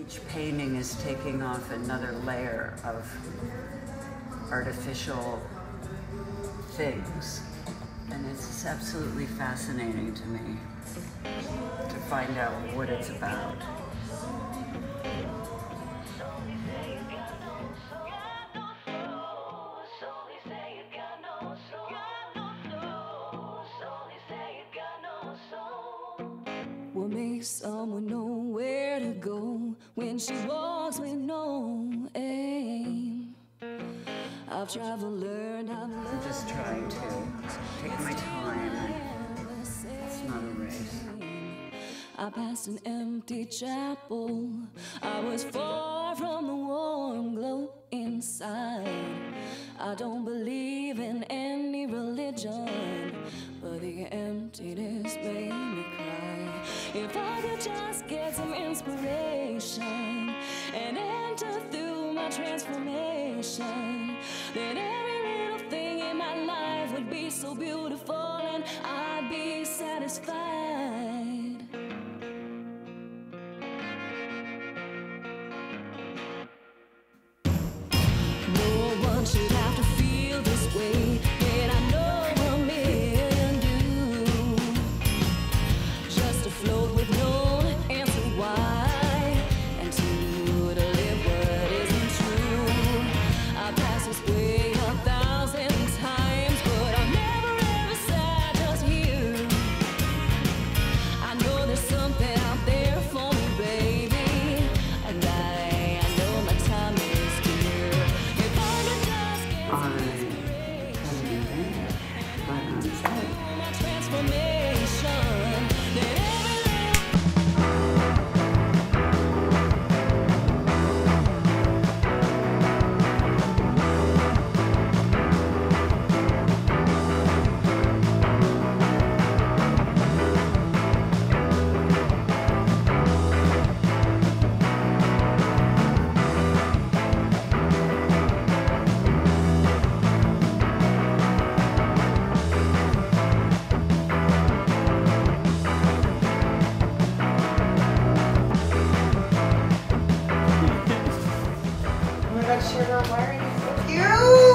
Each painting is taking off another layer of artificial things. And it's absolutely fascinating to me to find out what it's about. What makes someone know where to go when she walks with no aim? I've traveled, learned, I've I'm just trying to take my time. It's not a race. I passed an empty chapel. I was far from the warm glow inside. I don't believe in any religion, but the emptiness made. If I could just get some inspiration and enter through my transformation, then But Cheryl, why are you so cute?